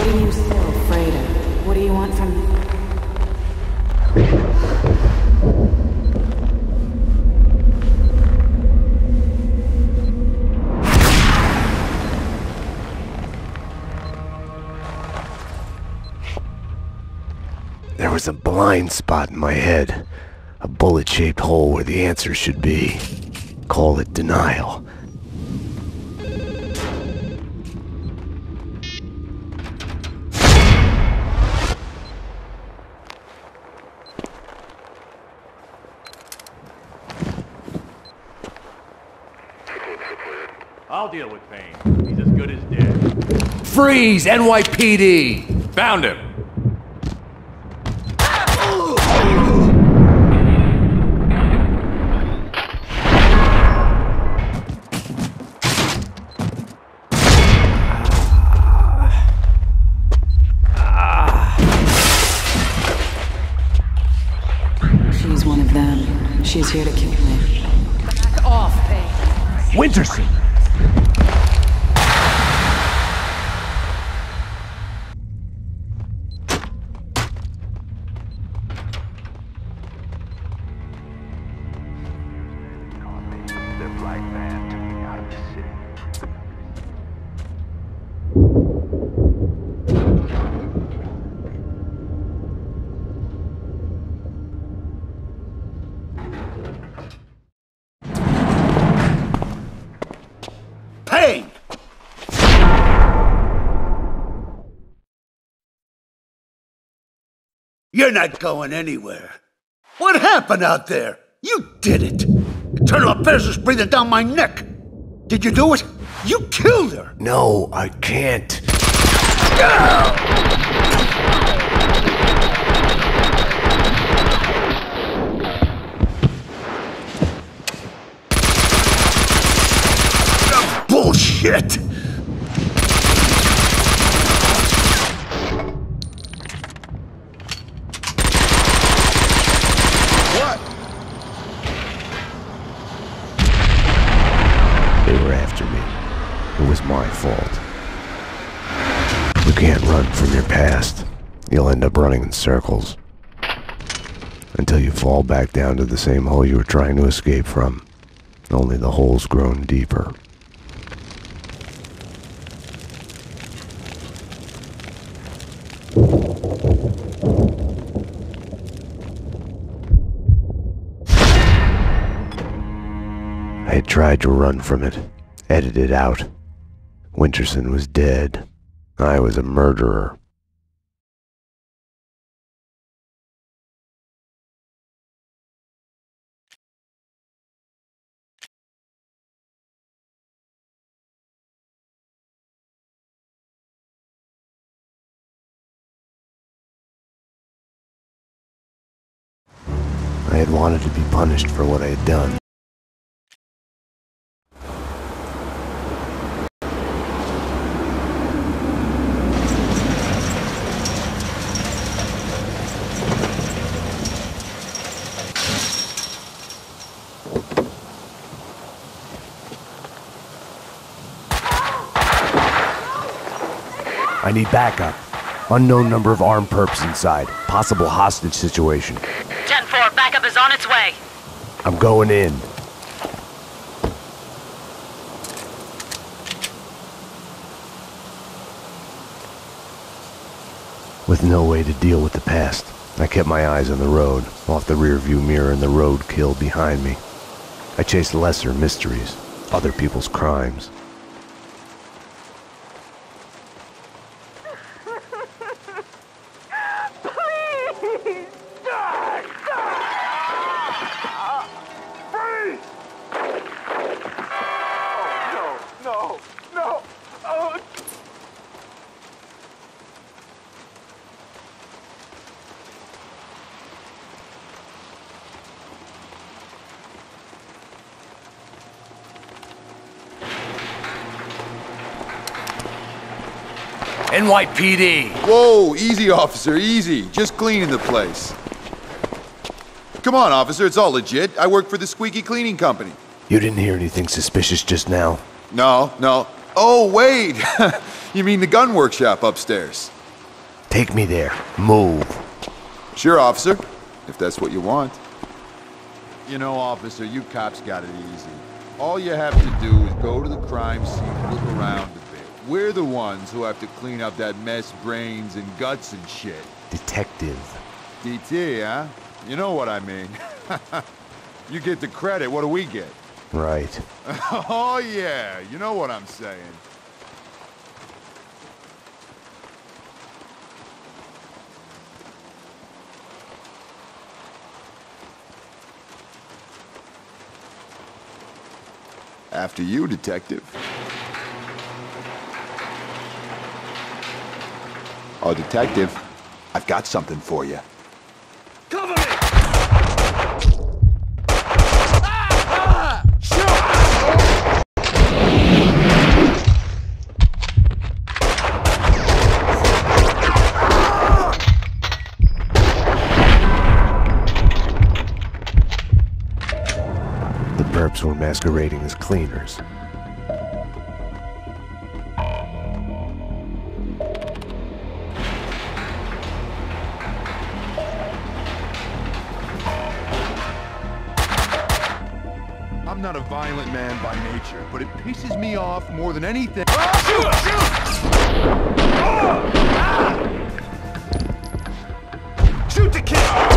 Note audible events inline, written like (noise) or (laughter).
What do you still, Freda? What do you want from me? There was a blind spot in my head. A bullet-shaped hole where the answer should be. Call it denial. I'll deal with Payne. He's as good as dead. Freeze! NYPD! Found him! She's one of them. She's here to kill me. Back off, Payne. Winterson! You're not going anywhere. What happened out there? You did it. Internal Affairs is breathing down my neck. Did you do it? You killed her. No, I can't. Bullshit! What? They were after me. It was my fault. You can't run from your past. You'll end up running in circles. Until you fall back down to the same hole you were trying to escape from. Only the hole's grown deeper. I had tried to run from it, edit it out. Winterson was dead. I was a murderer. I had wanted to be punished for what I had done. I need backup. Unknown number of armed perps inside. Possible hostage situation. 10-4, backup is on its way. I'm going in. With no way to deal with the past, I kept my eyes on the road, off the rearview mirror and the road kill behind me. I chased lesser mysteries, other people's crimes. NYPD! Whoa, easy, officer, easy. Just cleaning the place. Come on, officer, it's all legit. I work for the Squeaky Cleaning Company. You didn't hear anything suspicious just now? No, no. Oh, wait! (laughs) you mean the gun workshop upstairs? Take me there. Move. Sure, officer, if that's what you want. You know, officer, you cops got it easy. All you have to do is go to the crime scene, look around a bit. We're the ones who have to clean up that mess, brains and guts and shit. Detective. DT, huh? You know what I mean. (laughs) you get the credit, what do we get? Right. (laughs) oh, yeah, you know what I'm saying. After you, detective. Oh, detective, I've got something for you. Cover me! The perps were masquerading as cleaners. Not a violent man by nature, but it pisses me off more than anything. Shoot the kid!